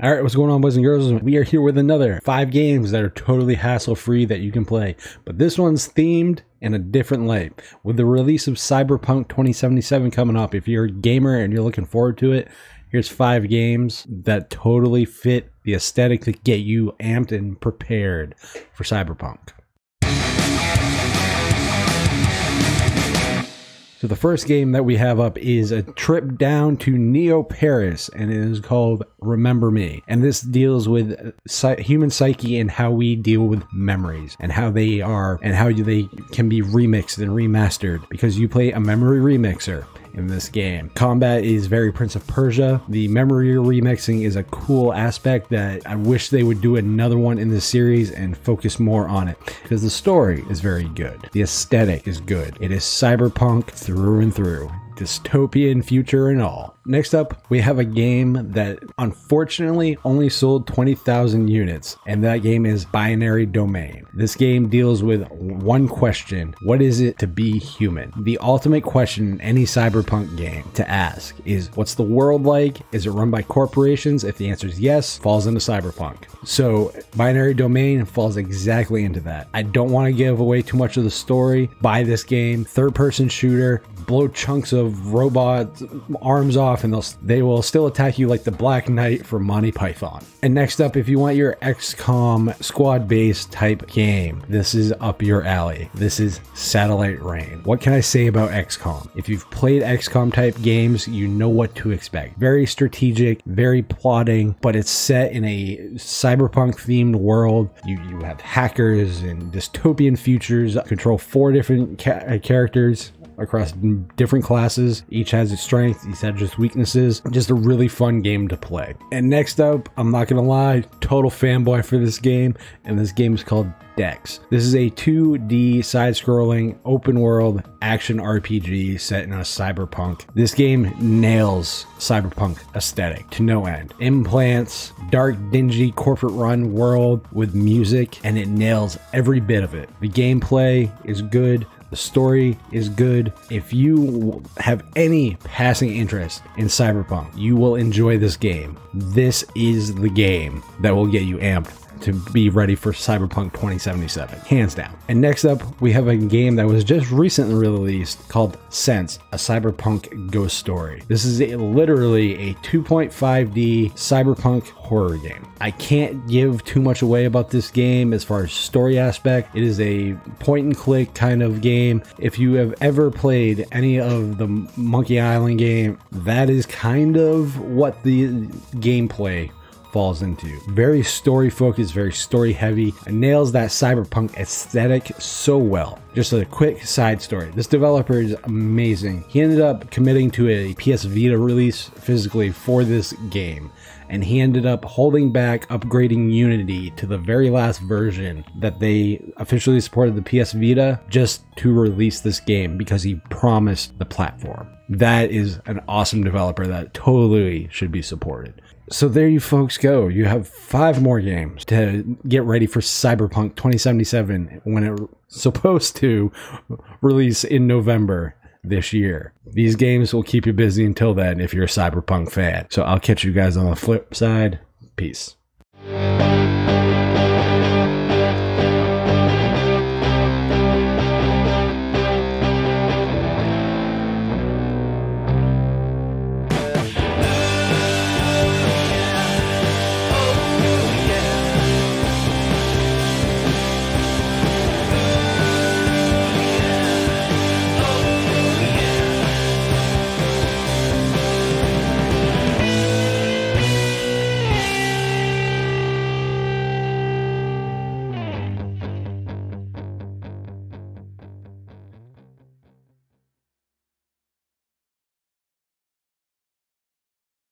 All right, what's going on, boys and girls? We are here with another five games that are totally hassle free that you can play. But this one's themed in a different light. With the release of Cyberpunk 2077 coming up, if you're a gamer and you're looking forward to it, here's five games that totally fit the aesthetic to get you amped and prepared for Cyberpunk. So the first game that we have up is a trip down to Neo Paris, and it is called Remember Me. And this deals with human psyche and how we deal with memories and how they are and how they can be remixed and remastered because you play a memory remixer in this game. Combat is very Prince of Persia. The memory remixing is a cool aspect that I wish they would do another one in the series and focus more on it because the story is very good. The aesthetic is good. It is cyberpunk through and through dystopian future and all. Next up, we have a game that unfortunately only sold 20,000 units, and that game is Binary Domain. This game deals with one question What is it to be human? The ultimate question in any cyberpunk game to ask is What's the world like? Is it run by corporations? If the answer is yes, falls into cyberpunk. So, Binary Domain falls exactly into that. I don't want to give away too much of the story. Buy this game, third person shooter, blow chunks of robots' arms off and they'll they will still attack you like the Black Knight from Monty Python. And next up, if you want your XCOM squad based type game, this is up your alley. This is Satellite Reign. What can I say about XCOM? If you've played XCOM type games, you know what to expect. Very strategic, very plotting, but it's set in a cyberpunk themed world. You you have hackers and dystopian futures. Control four different ca uh, characters across different classes. Each has its strengths, each has its weaknesses. Just a really fun game to play. And next up, I'm not gonna lie, total fanboy for this game, and this game is called Dex. This is a 2D side scrolling open world action RPG set in a cyberpunk. This game nails cyberpunk aesthetic to no end. Implants, dark, dingy, corporate run world with music, and it nails every bit of it. The gameplay is good. The story is good. If you have any passing interest in Cyberpunk, you will enjoy this game. This is the game that will get you amped to be ready for Cyberpunk 2077, hands down. And next up, we have a game that was just recently released called Sense, a Cyberpunk ghost story. This is a, literally a 2.5D Cyberpunk horror game. I can't give too much away about this game as far as story aspect. It is a point and click kind of game. If you have ever played any of the Monkey Island game, that is kind of what the gameplay falls into. Very story focused, very story heavy, and nails that cyberpunk aesthetic so well. Just a quick side story. This developer is amazing. He ended up committing to a PS Vita release physically for this game and he ended up holding back upgrading Unity to the very last version that they officially supported the PS Vita just to release this game because he promised the platform. That is an awesome developer that totally should be supported. So there you folks go. You have five more games to get ready for Cyberpunk 2077 when it's supposed to release in November this year. These games will keep you busy until then if you're a Cyberpunk fan. So I'll catch you guys on the flip side. Peace.